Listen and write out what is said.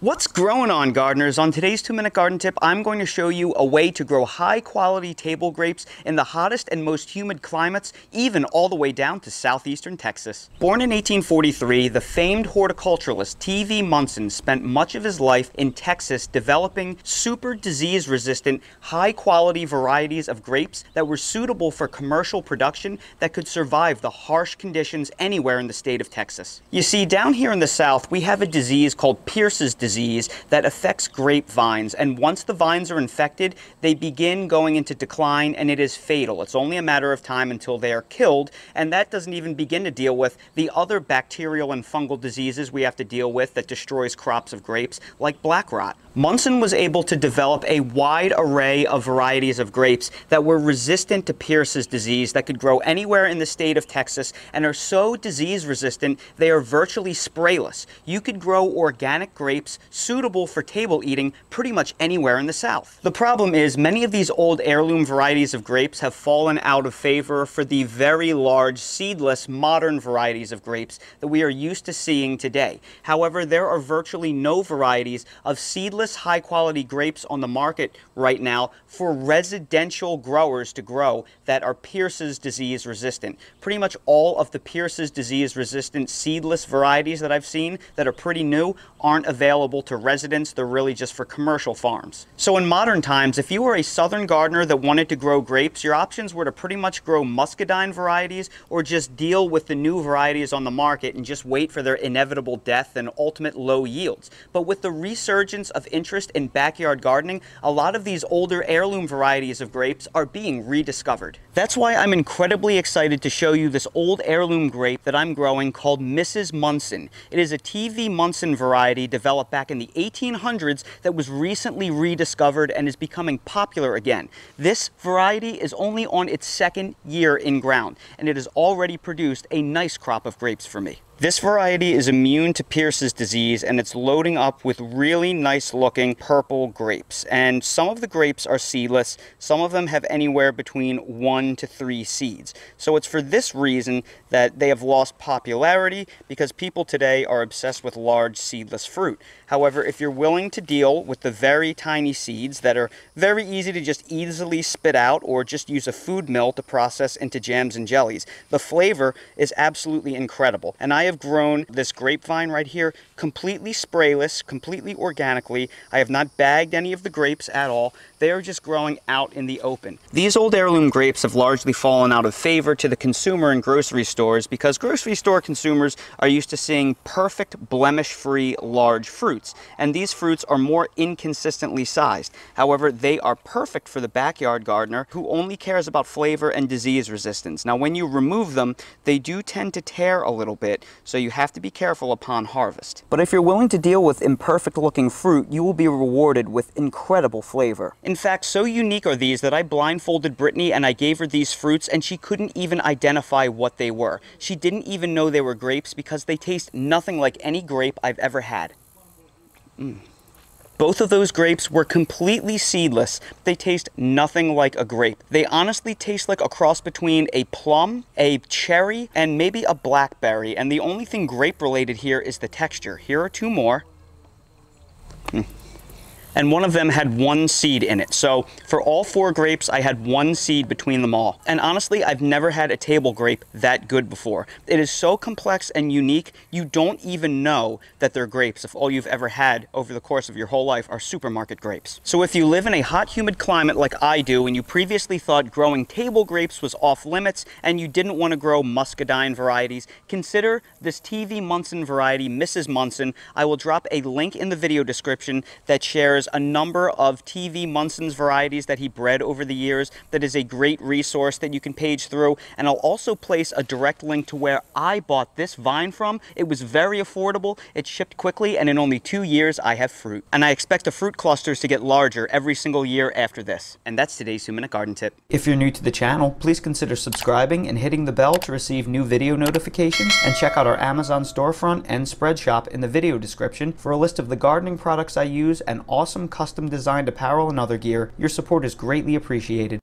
What's growing on gardeners? On today's 2-Minute Garden Tip, I'm going to show you a way to grow high-quality table grapes in the hottest and most humid climates, even all the way down to southeastern Texas. Born in 1843, the famed horticulturalist T.V. Munson spent much of his life in Texas developing super disease-resistant, high-quality varieties of grapes that were suitable for commercial production that could survive the harsh conditions anywhere in the state of Texas. You see, down here in the south, we have a disease called Pierce's disease disease that affects grapevines. And once the vines are infected, they begin going into decline and it is fatal. It's only a matter of time until they are killed. And that doesn't even begin to deal with the other bacterial and fungal diseases we have to deal with that destroys crops of grapes, like black rot. Munson was able to develop a wide array of varieties of grapes that were resistant to Pierce's disease that could grow anywhere in the state of Texas and are so disease resistant they are virtually sprayless. You could grow organic grapes suitable for table eating pretty much anywhere in the South. The problem is many of these old heirloom varieties of grapes have fallen out of favor for the very large seedless modern varieties of grapes that we are used to seeing today. However, there are virtually no varieties of seedless high quality grapes on the market right now for residential growers to grow that are Pierce's disease resistant. Pretty much all of the Pierce's disease resistant seedless varieties that I've seen that are pretty new aren't available to residents. They're really just for commercial farms. So in modern times, if you were a southern gardener that wanted to grow grapes, your options were to pretty much grow muscadine varieties or just deal with the new varieties on the market and just wait for their inevitable death and ultimate low yields. But with the resurgence of interest in backyard gardening, a lot of these older heirloom varieties of grapes are being rediscovered. That's why I'm incredibly excited to show you this old heirloom grape that I'm growing called Mrs. Munson. It is a TV Munson variety developed back in the 1800s that was recently rediscovered and is becoming popular again. This variety is only on its second year in ground, and it has already produced a nice crop of grapes for me. This variety is immune to Pierce's disease and it's loading up with really nice looking purple grapes. And some of the grapes are seedless, some of them have anywhere between one to three seeds. So it's for this reason that they have lost popularity because people today are obsessed with large seedless fruit. However, if you're willing to deal with the very tiny seeds that are very easy to just easily spit out or just use a food mill to process into jams and jellies, the flavor is absolutely incredible. And I have grown this grapevine right here completely sprayless, completely organically. I have not bagged any of the grapes at all. They are just growing out in the open. These old heirloom grapes have largely fallen out of favor to the consumer in grocery stores because grocery store consumers are used to seeing perfect blemish-free large fruits. And these fruits are more inconsistently sized. However, they are perfect for the backyard gardener who only cares about flavor and disease resistance. Now, when you remove them, they do tend to tear a little bit, so you have to be careful upon harvest. But if you're willing to deal with imperfect looking fruit, you will be rewarded with incredible flavor. In fact, so unique are these that I blindfolded Brittany and I gave her these fruits and she couldn't even identify what they were. She didn't even know they were grapes because they taste nothing like any grape I've ever had. Mm. Both of those grapes were completely seedless. They taste nothing like a grape. They honestly taste like a cross between a plum, a cherry, and maybe a blackberry. And the only thing grape related here is the texture. Here are two more. Hmm and one of them had one seed in it. So for all four grapes, I had one seed between them all. And honestly, I've never had a table grape that good before. It is so complex and unique, you don't even know that they're grapes if all you've ever had over the course of your whole life are supermarket grapes. So if you live in a hot, humid climate like I do, and you previously thought growing table grapes was off limits, and you didn't want to grow muscadine varieties, consider this TV Munson variety, Mrs. Munson. I will drop a link in the video description that shares a number of TV Munson's varieties that he bred over the years that is a great resource that you can page through. And I'll also place a direct link to where I bought this vine from. It was very affordable, it shipped quickly, and in only two years I have fruit. And I expect the fruit clusters to get larger every single year after this. And that's today's 2-Minute Garden Tip. If you're new to the channel, please consider subscribing and hitting the bell to receive new video notifications, and check out our Amazon storefront and spread shop in the video description for a list of the gardening products I use and custom designed apparel and other gear, your support is greatly appreciated.